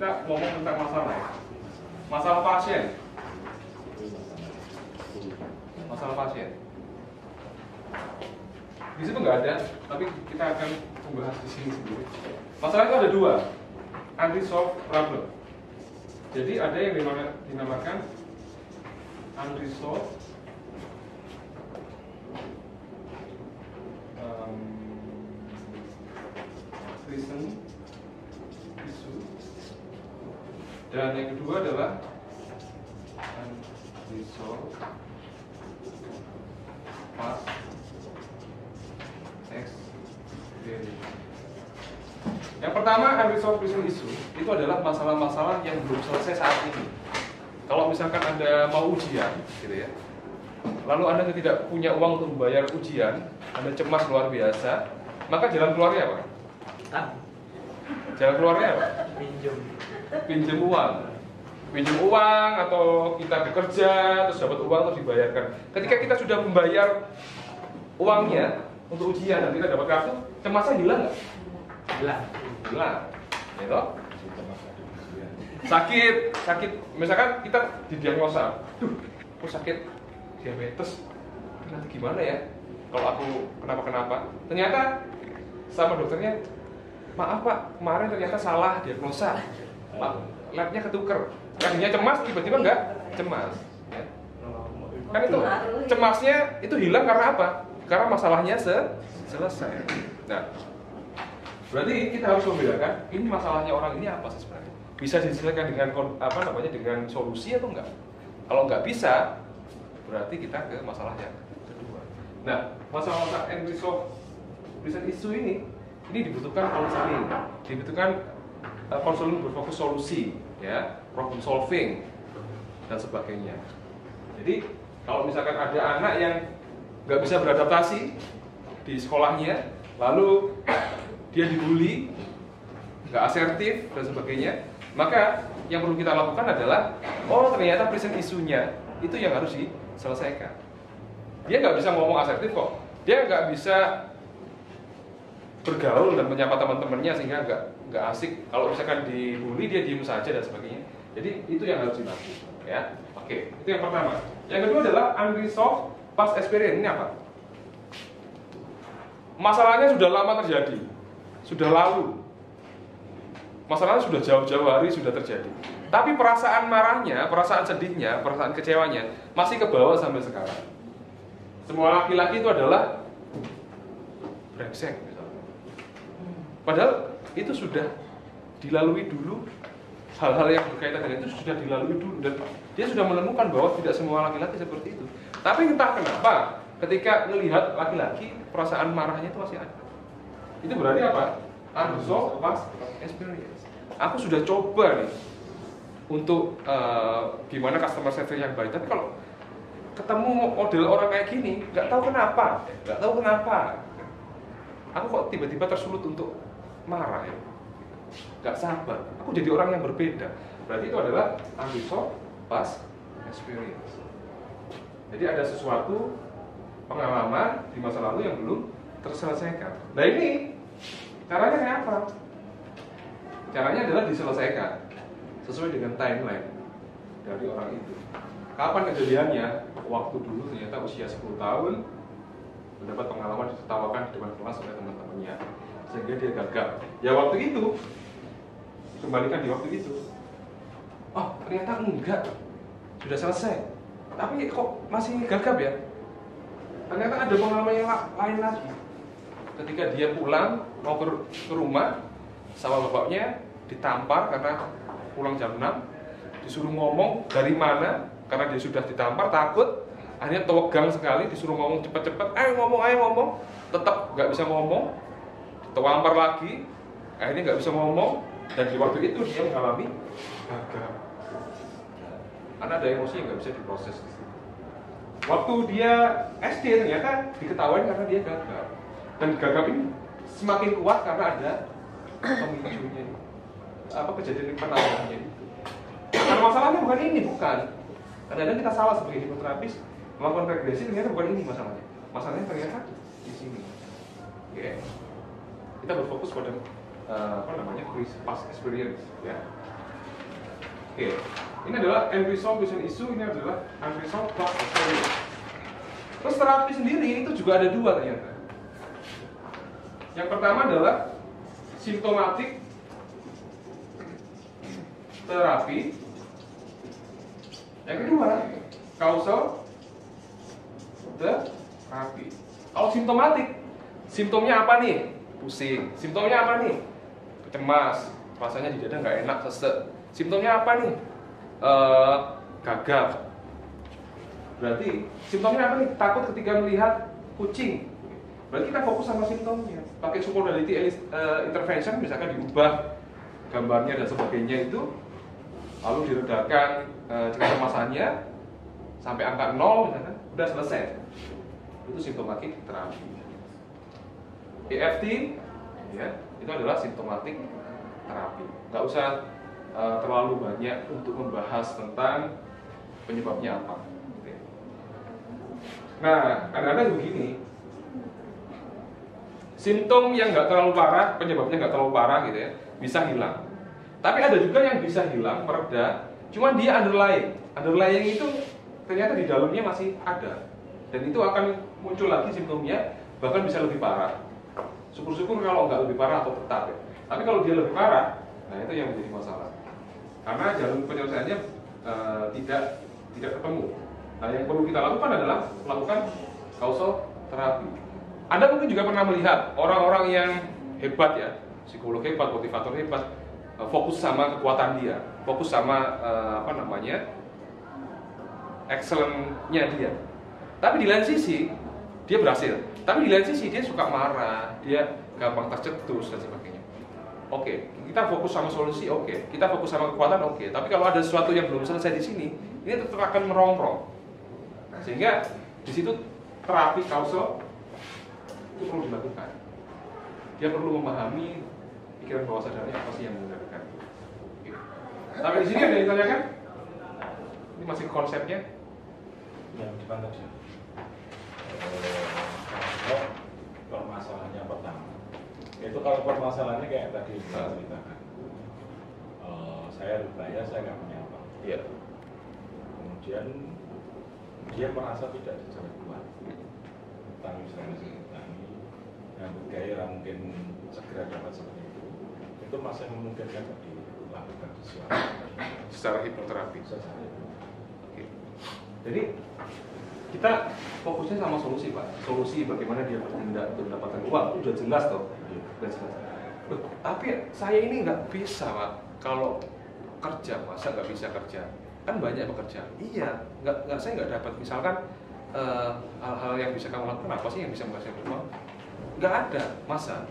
kita ngomong tentang masalah ya. Masalah pasien. Masalah pasien. Di situ nggak ada, tapi kita akan membahas di sini sendiri. Masalah itu ada dua, unresolved problem. Jadi ada yang dinamakan, unresolved um, reason issue dan yang kedua adalah unresolved past experience. Yang reason issue itu adalah masalah-masalah yang belum selesai saat ini. Kalau misalkan anda mau ujian, gitu ya, lalu anda tidak punya uang untuk membayar ujian, anda cemas luar biasa, maka jalan keluarnya apa? Jalan keluarnya apa? pinjam Pinjam uang. Pinjam uang atau kita bekerja terus dapat uang terus dibayarkan. Ketika kita sudah membayar uangnya untuk ujian dan kita dapat kartu, cemasnya hilang nggak? hilang Hilang. Gitu? Sakit, sakit. Misalkan kita didiagnosa, duh, aku sakit diabetes. Nanti gimana ya? Kalau aku kenapa-kenapa? Ternyata sama dokternya, maaf pak, kemarin ternyata salah diagnosa. Pak, labnya ketuker. Tadinya cemas, tiba-tiba enggak cemas. Ya. Kan itu cemasnya itu hilang karena apa? Karena masalahnya se selesai. Nah, berarti kita harus membedakan ini masalahnya orang ini apa sih sebenarnya? Bisa diselesaikan dengan apa namanya dengan solusi atau enggak? Kalau enggak bisa, berarti kita ke masalah yang kedua. Nah, masalah-masalah unresolved reason issue ini ini dibutuhkan konseling, dibutuhkan uh, berfokus solusi, ya, problem solving dan sebagainya. Jadi kalau misalkan ada anak yang nggak bisa beradaptasi di sekolahnya, lalu dia dibully, nggak asertif dan sebagainya, maka yang perlu kita lakukan adalah, oh ternyata present isunya itu yang harus diselesaikan. Dia nggak bisa ngomong asertif kok, dia nggak bisa bergaul dan menyapa teman-temannya sehingga nggak nggak asik. Kalau misalkan dibully dia diem saja dan sebagainya. Jadi itu yang harus dibantu, ya. Oke, itu yang pertama. Yang kedua adalah unresolved past experience. Ini apa? Masalahnya sudah lama terjadi, sudah lalu. Masalahnya sudah jauh-jauh hari sudah terjadi. Tapi perasaan marahnya, perasaan sedihnya, perasaan kecewanya masih ke bawah sampai sekarang. Semua laki-laki itu adalah brengsek. Padahal itu sudah dilalui dulu hal-hal yang berkaitan dengan itu sudah dilalui dulu dan dia sudah menemukan bahwa tidak semua laki-laki seperti itu. Tapi entah kenapa ketika melihat laki-laki perasaan marahnya itu masih ada. Itu berarti apa? Unresolved past experience. Aku sudah coba nih untuk eh, gimana customer service yang baik, tapi kalau ketemu model orang kayak gini, nggak tahu kenapa, nggak tahu kenapa. Aku kok tiba-tiba tersulut untuk marah ya, nggak sabar. Aku jadi orang yang berbeda. Berarti itu adalah unresolved past experience. Jadi ada sesuatu pengalaman di masa lalu yang belum terselesaikan. Nah ini caranya kayak apa? Caranya adalah diselesaikan sesuai dengan timeline dari orang itu. Kapan kejadiannya? Waktu dulu ternyata usia 10 tahun mendapat pengalaman ditertawakan di depan kelas oleh teman-temannya sehingga dia gagal. Ya waktu itu kembalikan di waktu itu. Oh ternyata enggak sudah selesai. Tapi kok masih gagap ya? Ternyata ada pengalaman yang la- lain lagi. Ketika dia pulang mau ke, ru- ke rumah sama bapaknya ditampar karena pulang jam 6 disuruh ngomong dari mana karena dia sudah ditampar takut. Akhirnya tewegang sekali disuruh ngomong cepet-cepet ayo ngomong ayo ngomong. Tetap nggak bisa ngomong terwampar lagi. Akhirnya nggak bisa ngomong dan di waktu itu dia mengalami gagal. Karena ada emosi yang nggak bisa diproses waktu dia SD ternyata diketahui karena dia gagal dan gagal ini semakin kuat karena ada pemicunya. Apa kejadian penambahannya itu karena masalahnya bukan ini bukan. Kadang-kadang kita salah sebagai hipnoterapis melakukan regresi ternyata bukan ini masalahnya. Masalahnya ternyata di sini. Oke. Kita berfokus pada eh, apa namanya past experience ya. Oke, ini adalah unresolved patient issue, ini adalah unresolved class experience. Terus terapi sendiri itu juga ada dua ternyata. Yang pertama adalah simptomatik terapi. Yang kedua, causal terapi. Kalau simptomatik, simptomnya apa nih? Pusing. Simptomnya apa nih? Cemas, rasanya di dada nggak enak, sesek. Simptomnya apa nih? Uh, gagal. Berarti simptomnya apa nih? Takut ketika melihat kucing. Berarti kita fokus sama simptomnya. Pakai submodality uh, intervention, misalkan diubah gambarnya dan sebagainya itu, lalu diredakan uh, kecemasannya sampai angka nol, misalkan, udah selesai. Itu simptomatik terapi. EFT, ya, itu adalah simptomatik terapi. Nggak usah uh, terlalu banyak untuk membahas tentang penyebabnya apa. Nah, kadang-kadang begini, simptom yang nggak terlalu parah, penyebabnya nggak terlalu parah gitu ya, bisa hilang. Tapi ada juga yang bisa hilang, mereda, cuman dia underlying. Underlying itu ternyata di dalamnya masih ada. Dan itu akan muncul lagi simptomnya, bahkan bisa lebih parah. Syukur-syukur kalau nggak lebih parah atau tetap ya. Tapi kalau dia lebih parah, nah itu yang menjadi masalah. Karena jalur penyelesaiannya uh, tidak tidak ketemu. Nah yang perlu kita lakukan adalah melakukan causal terapi. Anda mungkin juga pernah melihat orang-orang yang hebat ya, psikolog hebat, motivator hebat, eh, fokus sama kekuatan dia, fokus sama uh, apa namanya, excellentnya dia. Tapi di lain sisi dia berhasil. Tapi di lain sisi dia suka marah, dia gampang tercetus dan sebagainya. Oke, kita fokus sama solusi, oke. Kita fokus sama kekuatan, oke. Tapi kalau ada sesuatu yang belum selesai di sini, ini tetap akan merongrong. Sehingga di situ terapi kausal itu perlu dilakukan. Dia perlu memahami pikiran bawah sadarnya apa sih yang menggerakkan. Tapi di sini ada yang ditanyakan? Ini masih konsepnya? Yang depan tadi. Kalau permasalahannya pertama, itu kalau permasalahannya kayak tadi saya ceritakan, uh, saya berbayar, saya nggak punya apa. Iya. Kemudian dia merasa tidak dijamin kuat. Utang misalnya yang bergairah mungkin segera dapat seperti itu. Itu masih memungkinkan dilakukan sesuatu. Secara hipnoterapi? Secara Oke. jadi kita fokusnya sama solusi pak. Solusi bagaimana dia bertindak untuk mendapatkan uang itu sudah jelas toh. Sudah jelas. Tapi saya ini nggak bisa pak. Kalau kerja masa nggak bisa kerja. Kan banyak pekerjaan. Iya. Nggak nggak saya nggak dapat. Misalkan hal hal-hal yang bisa kamu lakukan apa sih yang bisa menghasilkan uang nggak ada masa?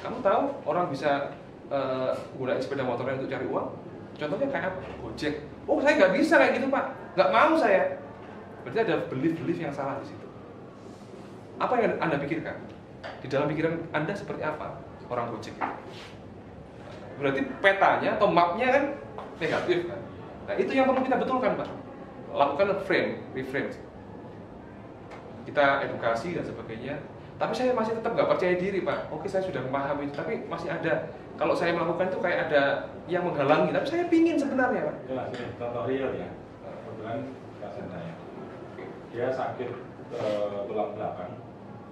Kamu tahu orang bisa uh, gunain sepeda motornya untuk cari uang? Contohnya kayak apa? Gojek. Oh saya nggak bisa kayak gitu pak. Nggak mau saya. Berarti ada belief-belief yang salah di situ. Apa yang anda pikirkan? Di dalam pikiran anda seperti apa orang gojek berarti petanya atau mapnya kan negatif kan? Nah itu yang perlu kita betulkan pak. Lakukan frame reframe. Kita edukasi dan sebagainya tapi saya masih tetap nggak percaya diri pak. Oke saya sudah memahami. Tapi masih ada kalau saya melakukan itu kayak ada yang menghalangi. Tapi saya pingin sebenarnya pak. Jelas ini contoh real ya. Kebetulan pasien saya dia sakit uh, tulang belakang.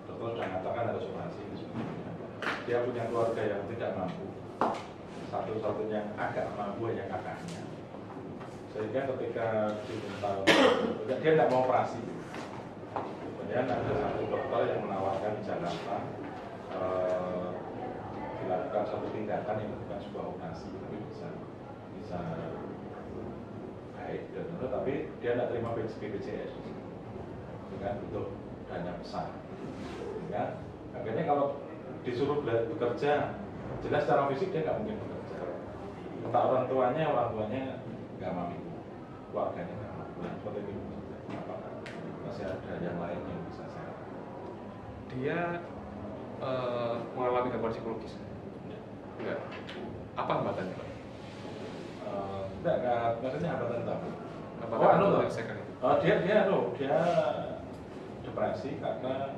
Dokter sudah mengatakan harus operasi. Dia punya keluarga yang tidak mampu. Satu-satunya agak mampu hanya kakaknya. Sehingga ketika diminta dia tidak mau operasi kemudian ada satu dokter yang menawarkan di Jakarta eh, dilakukan satu tindakan yang bukan sebuah operasi tapi bisa bisa baik dan menurut tapi dia tidak terima BPJS dengan untuk dana besar. Ya akhirnya kalau disuruh bekerja jelas secara fisik dia nggak mungkin bekerja. Entah orang tuanya orang tuanya nggak mampu. Keluarganya nggak mampu. Seperti itu masih ada yang lain yang dia uh, mengalami gangguan psikologis? Enggak. Apa hambatannya, Pak? Uh, enggak, enggak, maksudnya hambatan apa? Hambatan oh, anu, itu? Uh, dia dia anu, dia depresi karena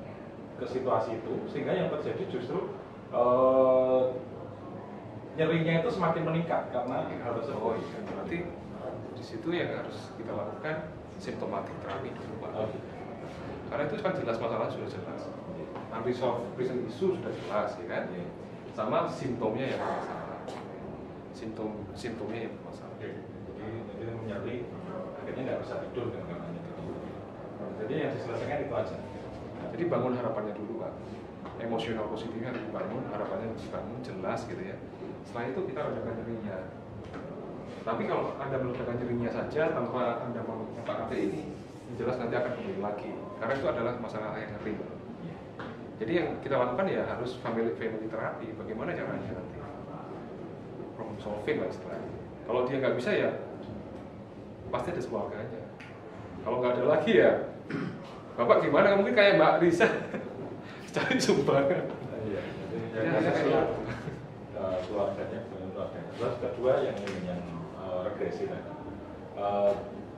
ke situasi itu sehingga yang terjadi justru uh, nyerinya itu semakin meningkat karena hal tersebut. Oh iya, berarti di situ yang harus kita lakukan simptomatik terapi dulu Pak. Oh, gitu. Karena itu kan jelas masalah sudah jelas. Unresolved prison issue sudah jelas ya kan. Iya. Sama simptomnya yang bermasalah. Simptom simptomnya yang bermasalah. Oke, jadi jadi menyeri akhirnya nggak bisa tidur kan karena itu. Jadi yang diselesaikan itu aja. Jadi bangun harapannya dulu Pak. Emosional positifnya dibangun, harapannya dibangun jelas gitu ya. Setelah itu kita redakan nyerinya. Tapi kalau Anda meledakan nyerinya saja tanpa Anda mau pakai ini, yang jelas nanti akan kembali lagi. Karena itu adalah masalah yang ngeri. Jadi yang kita lakukan ya harus family family terapi. Bagaimana caranya nanti? Problem solving lah istilahnya. Kalau dia nggak bisa ya pasti ada keluarganya. Kalau nggak ada lagi ya, bapak gimana? Mungkin kayak Mbak Risa cari sumbangan. Iya, jadi Ya, yang ya, ya. eh, keluarganya, keluarganya. Terus kedua yang yang regresi tadi. Eh,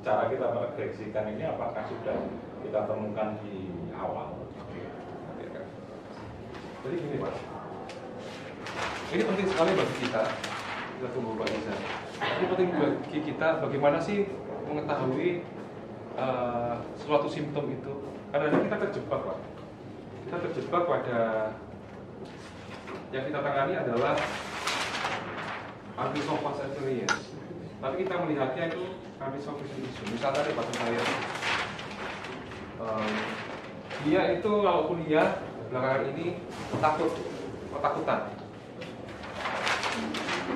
cara kita meregresikan ini apakah sudah kita temukan di awal? Ya? Jadi gini Pak, ini penting sekali bagi kita. Kita tunggu Pak Risa. Ini penting bagi kita bagaimana sih mengetahui eh, suatu simptom itu. Karena kita terjebak Pak. Kita terjebak pada yang kita tangani adalah antisopas experience. Tapi kita melihatnya itu antisopas issue. Misalnya ada pasien saya, em, dia itu kalau kuliah belakangan ini takut, ketakutan.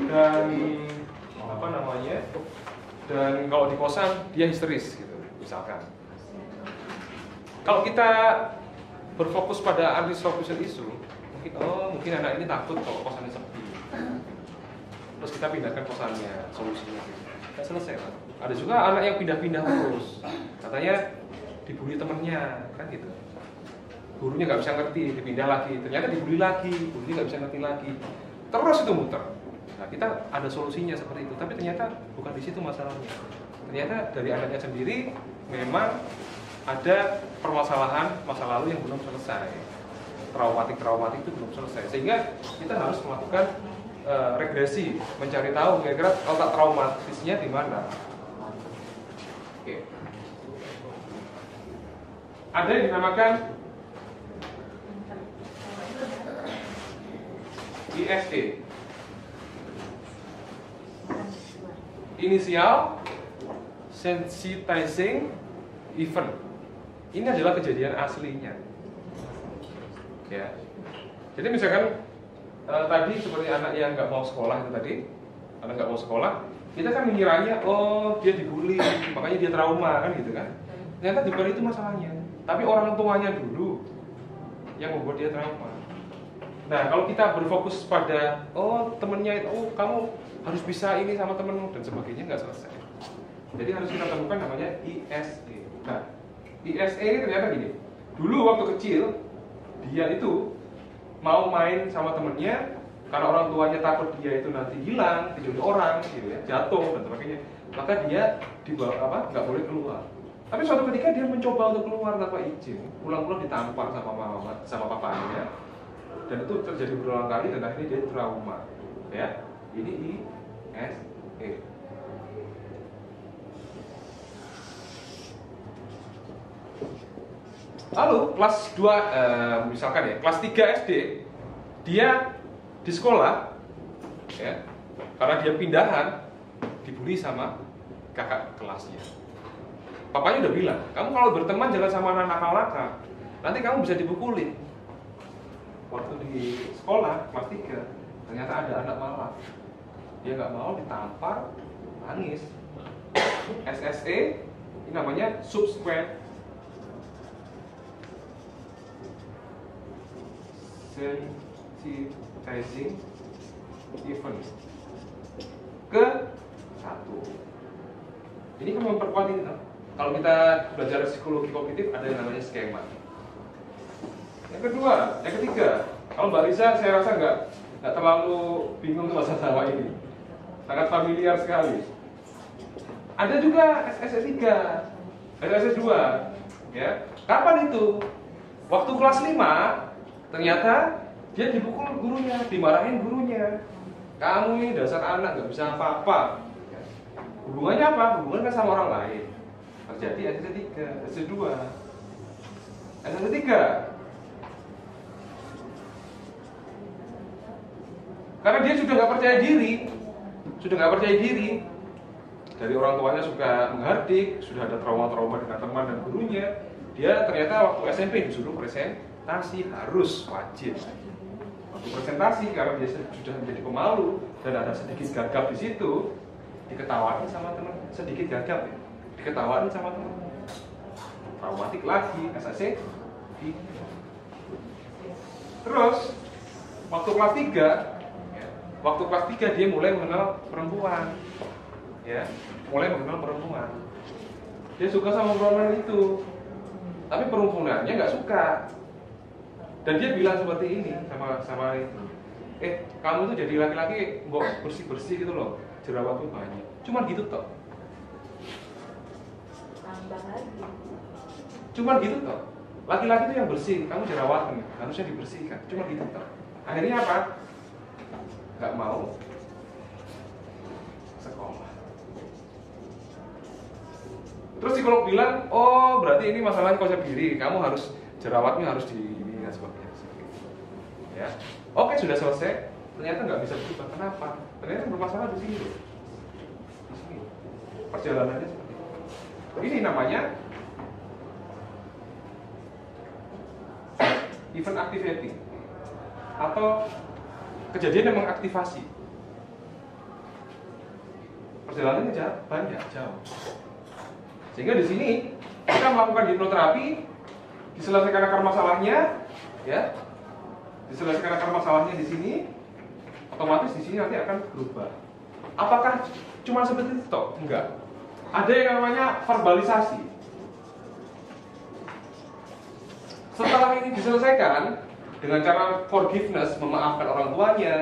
Dan apa namanya? Dan kalau di kosan dia histeris gitu, misalkan. Kalau kita berfokus pada antisocial issue, mungkin oh mungkin anak ini takut kalau kosannya sepi. Terus kita pindahkan kosannya, solusinya gitu. Nggak selesai kan? Ada juga anak yang pindah-pindah terus. Katanya dibully temennya, kan gitu. Gurunya nggak bisa ngerti, dipindah lagi. Ternyata dibully lagi, gurunya nggak bisa ngerti lagi. Terus itu muter. Nah kita ada solusinya seperti itu, tapi ternyata bukan di situ masalahnya. Ternyata dari anaknya sendiri memang ada permasalahan masa lalu yang belum selesai traumatik-traumatik itu belum selesai sehingga kita harus melakukan eh, regresi mencari tahu kira-kira otak traumatisnya di mana. Oke. Ada yang dinamakan ISE Initial Sensitizing Event. Ini adalah kejadian aslinya. Ya. Jadi misalkan eh, tadi seperti anak yang nggak mau sekolah itu tadi anak nggak mau sekolah kita kan mengiranya oh dia dibully makanya dia trauma kan gitu kan. Ternyata bukan itu masalahnya. Tapi orang tuanya dulu yang membuat dia trauma. Nah kalau kita berfokus pada oh temennya itu oh kamu harus bisa ini sama temenmu dan sebagainya nggak selesai. Jadi harus kita temukan namanya ISE nah ISE ini ternyata gini. Dulu waktu kecil dia itu mau main sama temennya karena orang tuanya takut dia itu nanti hilang diculik orang gitu ya jatuh dan sebagainya maka dia dibawa apa nggak boleh keluar. Tapi suatu ketika dia mencoba untuk keluar tanpa izin pulang-pulang ditampar sama mama sama papanya dan itu terjadi berulang kali dan akhirnya dia trauma ya. Ini ISE Lalu kelas 2 eh, misalkan ya, kelas 3 SD dia di sekolah ya. Karena dia pindahan dibully sama kakak kelasnya. Papanya udah bilang, "Kamu kalau berteman jangan sama anak nakal-nakal. Nanti kamu bisa dipukulin." Waktu di sekolah kelas 3 ternyata ada anak malah. Dia nggak mau ditampar, nangis. SSE ini namanya subsequent sensitizing event ke satu. Ini kan memperkuat ini kalau kita belajar psikologi kognitif ada yang namanya skema. Yang kedua yang ketiga kalau Mbak Risa saya rasa nggak nggak terlalu bingung tuh masalah ini. Sangat familiar sekali. Ada juga SSS 3 SSS 2 ya. Kapan itu? Waktu kelas 5 ternyata dia dipukul gurunya dimarahin gurunya. Kamu ini dasar anak nggak bisa apa-apa. Ya. hubungannya apa? Hubungan kan sama orang lain. Terjadi SSC 3 SSC 2 SSC 3 karena dia sudah nggak percaya diri. Sudah nggak percaya diri. Dari orang tuanya suka menghardik sudah ada trauma-trauma dengan teman dan gurunya. Dia ternyata waktu SMP disuruh presentasi harus wajib. Waktu presentasi karena dia sudah menjadi pemalu dan ada sedikit gagap di situ diketawain sama teman sedikit gagap diketawain sama teman traumatik lagi SAC terus waktu kelas 3 ya, waktu kelas 3 dia mulai mengenal perempuan ya mulai mengenal perempuan. Dia suka sama perempuan itu tapi perempuannya nggak suka dan dia bilang seperti ini sama sama itu. Eh kamu tuh jadi laki-laki mbok bersih bersih gitu loh. Jerawatnya banyak. Cuman gitu toh tambah lagi. Cuman gitu toh laki-laki itu yang bersih kamu jerawatnya harusnya dibersihkan. Cuma gitu toh akhirnya apa? Nggak mau. Sekolah. Terus psikolog bilang oh berarti ini masalahnya konsep diri. Kamu harus jerawatnya harus di dan sebagainya ya. Oke sudah selesai. Ternyata nggak bisa berubah. Kenapa? Ternyata bermasalah di sini. Di sini perjalanannya seperti itu. Ini namanya event activating atau kejadian yang mengaktifasi. Perjalanannya jauh, banyak jauh. Sehingga di sini kita melakukan hipnoterapi diselesaikan akar masalahnya ya. Diselesaikan akar masalahnya di sini otomatis di sini nanti akan berubah. Apakah cuma seperti itu toh? enggak. Ada yang namanya verbalisasi. Setelah ini diselesaikan dengan cara forgiveness memaafkan orang tuanya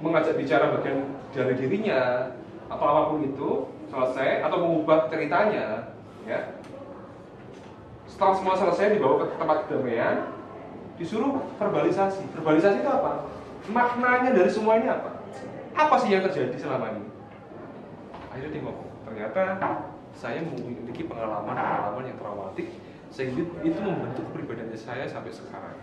mengajak bicara bagian dari dirinya atau apa pun itu selesai atau mengubah ceritanya ya setelah semua selesai dibawa ke tempat kedamaian disuruh verbalisasi. Verbalisasi itu apa? Maknanya dari semua ini apa? Apa sih yang terjadi selama ini? Akhirnya dia ngomong ternyata saya memiliki pengalaman-pengalaman yang traumatik sehingga itu membentuk kepribadian saya sampai sekarang.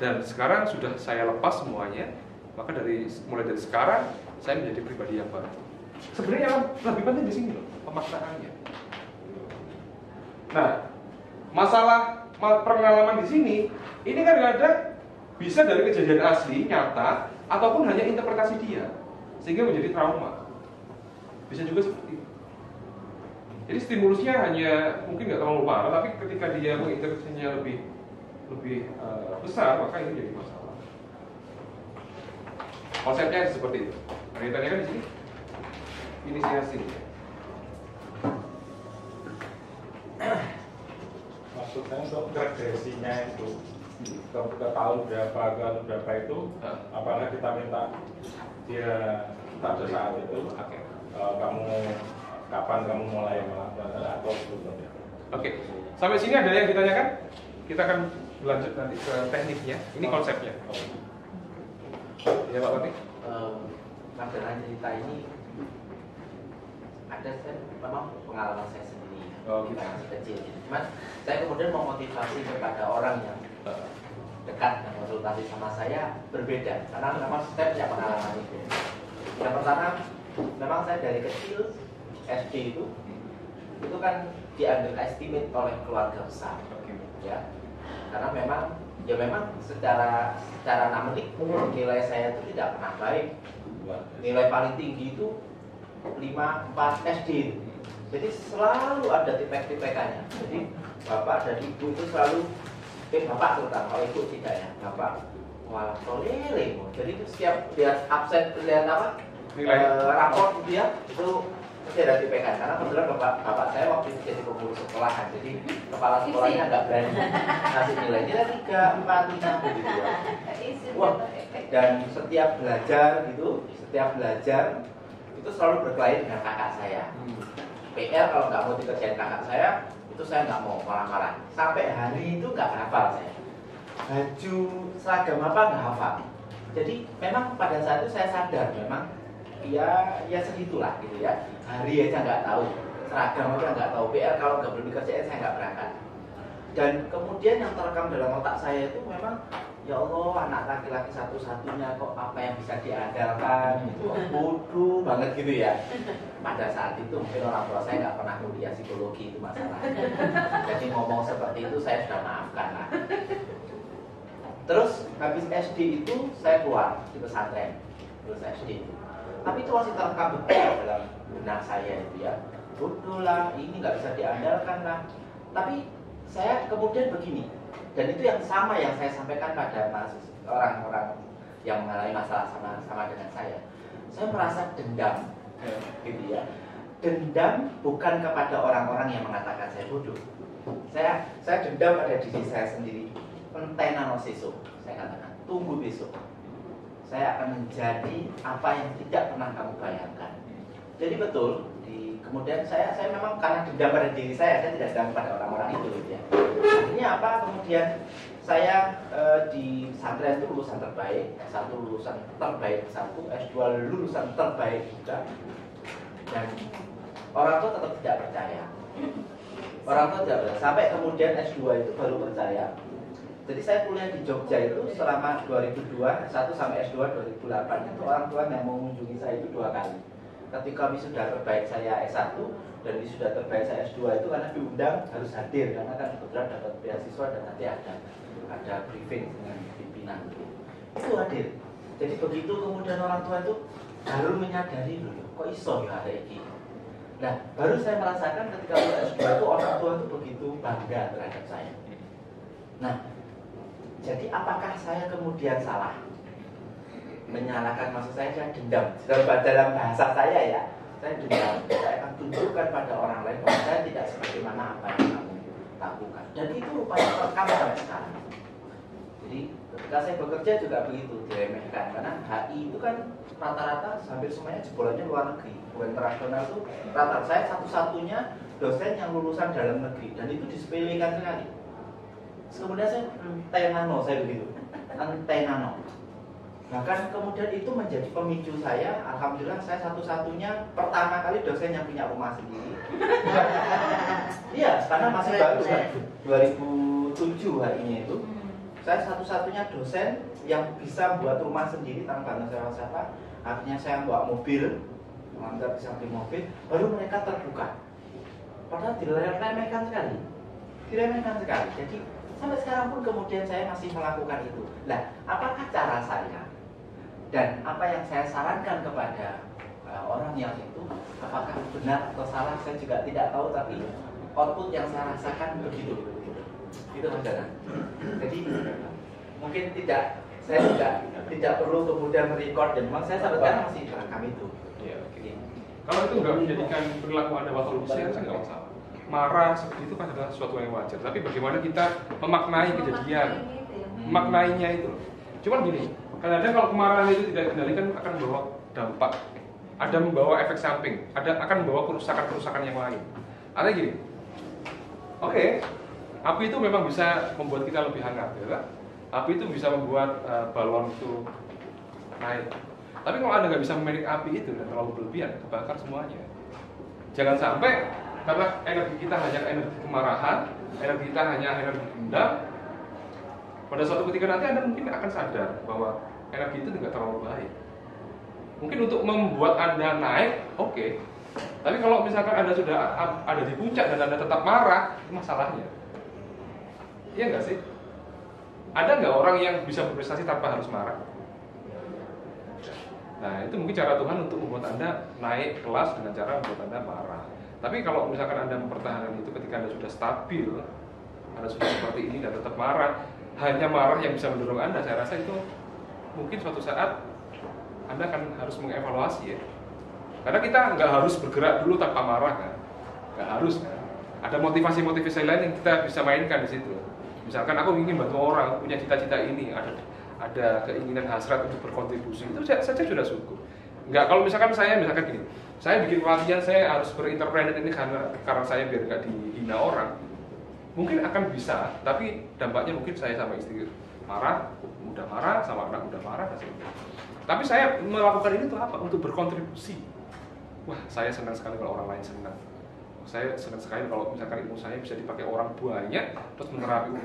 Dan sekarang sudah saya lepas semuanya maka dari mulai dari sekarang saya menjadi pribadi yang baru. Sebenarnya yang lebih penting di sini loh pemaknaannya. Nah masalah ma- pengalaman di sini ini kan kadang bisa dari kejadian asli nyata ataupun hanya interpretasi dia sehingga menjadi trauma. Bisa juga seperti itu. Jadi stimulusnya hanya mungkin nggak terlalu parah tapi ketika dia menginterpretasinya lebih lebih eh, besar maka ini jadi masalah. Konsepnya seperti itu. Kaitannya kan di sini. Inisiasi maksud saya untuk regresinya itu ke, tahun berapa ke tahun berapa itu apakah kita minta dia pada saat itu oke. eh, kamu kapan kamu mulai melakukan atau sebelumnya. Oke. Sampai sini ada yang ditanyakan? Kita akan lanjut nanti ke tekniknya. Ini konsepnya. Ya pak Pati Masalah cerita ini ada saya memang pengalaman saya sendiri Oh, gitu. masih kecil gitu. Cuman saya kemudian memotivasi kepada orang yang dekat dan konsultasi sama saya berbeda karena memang saya punya pengalaman itu. Yang pertama, memang saya dari kecil SD itu itu kan diambil estimate oleh keluarga besar ya karena memang ya memang secara secara namelik nilai saya itu tidak pernah baik nilai paling tinggi itu 5, 4 SD. Jadi selalu ada tipek-tipekannya. Jadi bapak dan ibu itu selalu eh bapak terutama kalau ibu tidak ya bapak wah tolele jadi itu setiap lihat absen lihat apa Nilai. eh, rapor gitu ya itu pasti ada tipekan. Karena kebetulan bapak bapak saya waktu itu jadi pengurus sekolahan jadi kepala sekolahnya agak berani ngasih nilai. Nilai tiga empat lima begitu ya Wah, dan setiap belajar gitu, setiap belajar itu selalu berkelahi dengan kakak saya. PR kalau nggak mau dikerjain kakak saya, itu saya nggak mau marah-marah. Sampai hari itu nggak hafal saya. Baju seragam apa nggak hafal. Jadi memang pada saat itu saya sadar memang ya ya segitulah gitu ya. Hari aja nggak tahu, seragam aja nggak tahu, PR kalau nggak belum dikerjain saya nggak berangkat. Dan kemudian yang terekam dalam otak saya itu memang ya Allah anak laki-laki satu-satunya kok apa yang bisa diandalkan? Itu bodoh banget gitu ya. Pada saat itu mungkin orang tua saya nggak pernah kuliah psikologi itu masalahnya. Jadi ngomong seperti itu saya sudah maafkan lah. Terus habis SD itu saya keluar di pesantren. Terus SD tapi itu masih terekam betul dalam benak saya itu ya. Bodoh lah ini nggak bisa diandalkan lah. Tapi saya kemudian begini dan itu yang sama yang saya sampaikan pada orang-orang yang mengalami masalah sama sama dengan saya. Saya merasa dendam gitu ya. Dendam bukan kepada orang-orang yang mengatakan saya bodoh. Saya saya dendam pada diri saya sendiri. Entena sesuk saya katakan. Tunggu besok. Saya akan menjadi apa yang tidak pernah kamu bayangkan. Jadi betul di kemudian saya saya memang karena dendam pada diri saya saya tidak dendam pada orang-orang itu gitu ya Akhirnya apa? Kemudian saya e, di pesantren itu lulusan terbaik, S1 lulusan terbaik satu, S2 lulusan terbaik juga. Dan orang tua tetap tidak percaya. Orang tua tidak percaya. Sampai kemudian S2 itu baru percaya. Jadi saya kuliah di Jogja itu selama 2002, S1 sampai S2 2008 itu orang tua yang mengunjungi saya itu dua kali. Ketika wisuda terbaik saya S1, dan sudah terbaik saya S2 itu karena diundang harus hadir karena kan kebetulan dapat beasiswa dan nanti ada ada briefing dengan pimpinan. Itu hadir. Jadi begitu kemudian orang tua itu baru menyadari loh kok iso ya ada ini? Nah baru saya merasakan ketika S2 itu orang tua itu begitu bangga terhadap saya. Nah jadi apakah saya kemudian salah? Menyalahkan maksud saya saya dendam. Dalam bahasa saya ya saya juga saya akan tunjukkan pada orang lain bahwa saya tidak sebagaimana apa yang kamu lakukan. Dan itu rupanya terekam sampai sekarang. Jadi ketika saya bekerja juga begitu diremehkan. Karena HI itu kan rata-rata hampir semuanya jebolannya luar negeri. Bukan internasional itu rata saya satu-satunya dosen yang lulusan dalam negeri. Dan itu disepelekan sekali. Kemudian saya tenano saya begitu. Tenano Bahkan kemudian itu menjadi pemicu saya, alhamdulillah saya satu-satunya pertama kali dosen yang punya rumah sendiri. Iya, karena masih baru kan, 2007 harinya itu. Saya satu-satunya dosen yang bisa buat rumah sendiri tanpa bantuan siapa. Akhirnya saya bawa mobil, mengantar bisa beli mobil, baru mereka terbuka. Padahal diremehkan sekali, diremehkan sekali. Jadi sampai sekarang pun kemudian saya masih melakukan itu. Nah, apakah cara saya dan apa yang saya sarankan kepada uh, orang yang itu apakah benar atau salah saya juga tidak tahu tapi output yang saya rasakan begitu. Itu saudara jadi mungkin tidak saya tidak tidak perlu kemudian merecord dan memang saya sampai sekarang masih terekam itu. Ya, okay. kalau itu nggak menjadikan perilaku anda patologis ya nggak masalah. Marah seperti itu kan adalah sesuatu yang wajar. Tapi bagaimana kita memaknai kejadian? Memaknainya itu. Cuman gini Kadang-kadang kalau kemarahan itu tidak dikendalikan akan membawa dampak, ada membawa efek samping, ada akan membawa kerusakan-kerusakan yang lain. Ada gini, oke, okay, api itu memang bisa membuat kita lebih hangat, ya kan? Api itu bisa membuat uh, balon itu naik. Tapi kalau anda nggak bisa memanage api itu dan terlalu berlebihan, kebakar semuanya. Jangan sampai karena energi kita hanya energi kemarahan, energi kita hanya energi dendam, pada suatu ketika nanti anda mungkin akan sadar bahwa energi itu tidak terlalu baik. Mungkin untuk membuat Anda naik, oke. Okay. Tapi kalau misalkan Anda sudah ada di puncak dan Anda tetap marah, itu masalahnya. Iya nggak sih? Ada nggak orang yang bisa berprestasi tanpa harus marah? Nah, itu mungkin cara Tuhan untuk membuat Anda naik kelas dengan cara membuat Anda marah. Tapi kalau misalkan Anda mempertahankan itu ketika Anda sudah stabil, Anda sudah seperti ini dan tetap marah, hanya marah yang bisa mendorong Anda, saya rasa itu mungkin suatu saat Anda akan harus mengevaluasi ya. Karena kita nggak harus bergerak dulu tanpa marah kan, nggak harus kan. Ada motivasi-motivasi lain yang kita bisa mainkan di situ. Misalkan aku ingin bantu orang, punya cita-cita ini, ada ada keinginan hasrat untuk berkontribusi, itu saja sudah cukup. Nggak kalau misalkan saya misalkan gini, saya bikin pelatihan saya harus berinterdependen ini karena karena saya biar nggak dihina orang, mungkin akan bisa, tapi dampaknya mungkin saya sama istri marah, mudah marah, sama anak mudah marah dan sebagainya. Tapi saya melakukan ini tuh apa? Untuk berkontribusi. Wah, saya senang sekali kalau orang lain senang. Saya senang sekali kalau misalkan ilmu saya bisa dipakai orang banyak terus menerapi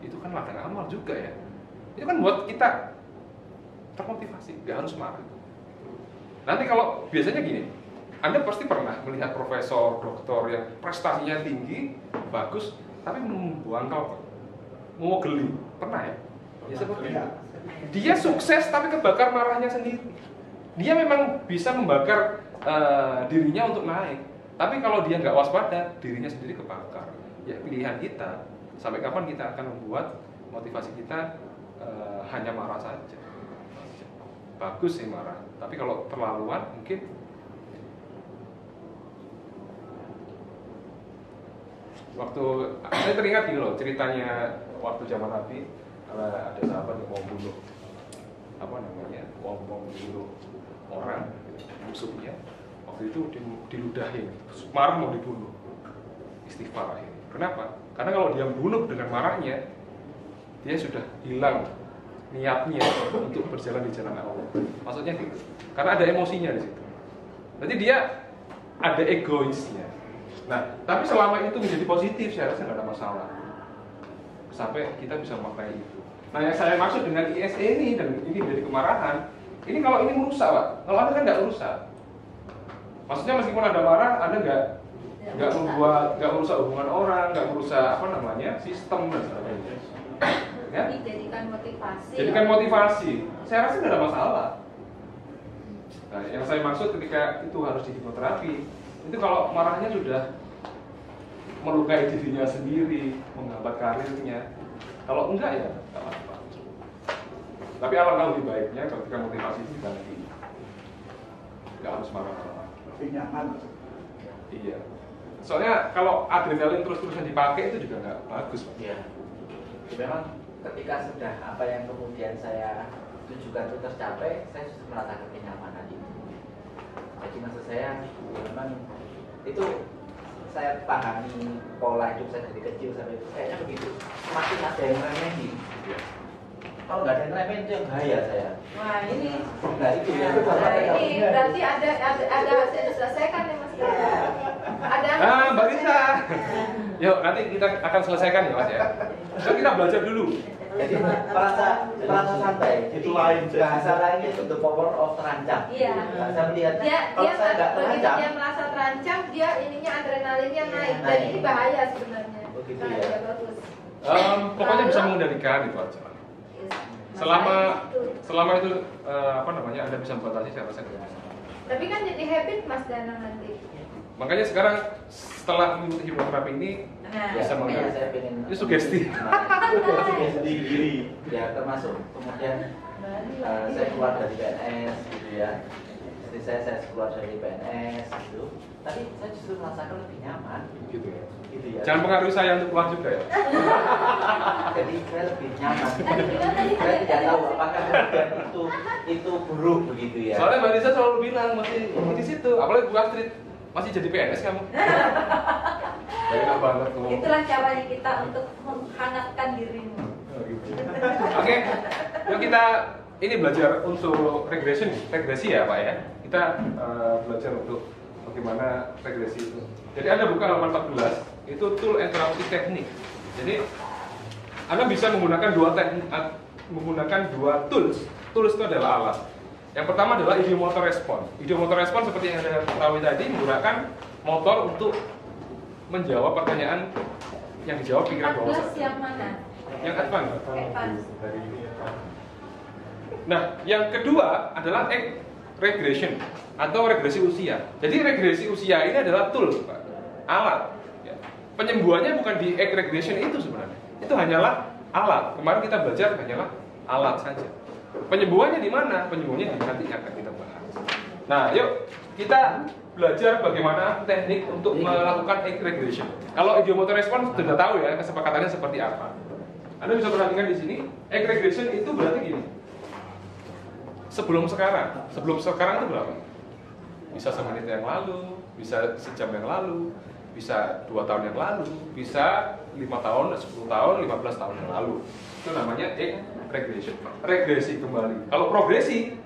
itu kan ladang amal juga ya. Itu kan buat kita termotivasi, gak harus marah. Nanti kalau biasanya gini, Anda pasti pernah melihat profesor, doktor yang prestasinya tinggi, bagus, tapi membuang kau mau geli, pernah ya? Ya seperti itu. Dia sukses tapi kebakar marahnya sendiri. Dia memang bisa membakar uh, dirinya untuk naik. Tapi kalau dia nggak waspada, dirinya sendiri kebakar. Ya pilihan kita. Sampai kapan kita akan membuat motivasi kita uh, hanya marah saja? Bagus sih marah. Tapi kalau terlaluan mungkin waktu saya teringat gini loh ceritanya waktu zaman Nabi ada sahabat yang mau bunuh apa namanya mau mau bunuh orang musuhnya. Waktu itu diludahin marah mau dibunuh istighfar akhirnya. Kenapa? Karena kalau dia bunuh dengan marahnya dia sudah hilang niatnya untuk berjalan di jalan Allah. Maksudnya gitu. Karena ada emosinya di situ. Berarti dia ada egoisnya. Nah tapi selama itu menjadi positif saya rasa nggak ada masalah sampai kita bisa memakai itu. Nah yang saya maksud dengan ISE ini dan ini menjadi kemarahan ini kalau ini merusak pak. Kalau anda kan nggak merusak. Maksudnya meskipun ada marah anda nggak nggak membuat nggak merusak hubungan orang nggak merusak apa namanya sistem dan sebagainya. Ya? jadikan motivasi. Jadikan motivasi. Saya rasa nggak ada masalah. Nah yang saya maksud ketika itu harus di hipnoterapi itu kalau marahnya sudah melukai dirinya sendiri menghambat karirnya. Kalau enggak ya nggak apa-apa. Tapi alangkah lebih baiknya ketika motivasi diganti nggak harus marah-marah. Lebih nyaman. Iya. Soalnya kalau adrenalin terus-terusan dipakai itu juga nggak bagus. Pak iya. Memang ketika sudah apa yang kemudian saya tujukan itu tercapai saya sudah merasakan kenyamanan itu jadi maksud saya ya memang itu saya pahami pola hidup saya dari kecil sampai itu kayaknya begitu. Semakin ada yang remehi Iya. kalau nggak ada yang remehi itu yang bahaya saya. Wah ini nah itu ya nah, ini berarti ada ada ada saya selesaikan ya mas? Ada ah mbak Risa yuk nanti kita akan selesaikan ya mas ya. Kan kita belajar dulu. Jadi merasa merasa santai. Itu lain, bahasa lainnya itu the power of terancam. Iya. Saya melihatnya dia kalau dia saya nggak terancam dia merasa terancam dia ininya adrenalinnya Iya, naik. dan naik. ini bahaya sebenarnya. Begitu ya. bagus. Em, pokoknya bisa mengendalikan itu aja. Yes. selama selama itu eh, apa namanya anda bisa membatasi saya rasa tapi kan jadi habit mas Danang nanti makanya sekarang setelah mengikuti hipnoterapi ini nah. Bisa makanya mengendalikan. saya pengen Ini sugesti. Nah, sendiri diri ya termasuk kemudian eh, saya keluar dari PNS gitu ya. Istri saya saya keluar dari PNS gitu. Tapi saya justru merasakan lebih nyaman. Gitu ya. Gitu ya. Jangan pengaruhi saya untuk keluar juga ya? Jadi saya lebih nyaman. Saya tidak tahu apakah kemudian itu itu buruk begitu ya. Soalnya mbak Risa selalu bilang masih di situ. Apalagi Bu Astrid masih jadi PNS kamu ya enak banget ngomong itulah caranya kita untuk menghangatkan dirimu Oh, gitu. Oke, yuk kita ini belajar unsur regresi, regresi ya Pak ya. Kita eh, belajar untuk bagaimana regresi itu. Jadi Anda buka halaman 14, itu tool interaksi teknik. Jadi Anda bisa menggunakan dua teknik, eh, menggunakan dua tools. Tools itu adalah alat. Yang pertama adalah idiomotor respon. Idiomotor respon seperti yang Anda ketahui tadi menggunakan motor untuk menjawab pertanyaan yang dijawab pikiran bawah 14 sadar. yang mana? Yang advance. Advance. ya. Nah, yang kedua adalah egg regression atau regresi usia. Jadi regresi usia ini adalah tool, Pak. alat. Ya. Penyembuhannya bukan di egg regression itu sebenarnya. Itu hanyalah alat. Kemarin kita belajar hanyalah alat saja. Penyembuhannya di mana? Penyembuhannya di nanti akan kita bahas. Nah, yuk kita belajar bagaimana teknik untuk melakukan egg regression. Kalau idiomotor response sudah tahu ya kesepakatannya seperti apa. Anda bisa perhatikan di sini, egg regression itu berarti gini. Sebelum sekarang, sebelum sekarang itu berapa? Bisa semenit yang lalu, bisa sejam yang lalu, bisa dua tahun yang lalu, bisa lima tahun, 10 tahun, 15 tahun yang lalu. Itu namanya eh regression, regresi kembali. Kalau progresi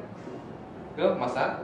ke masa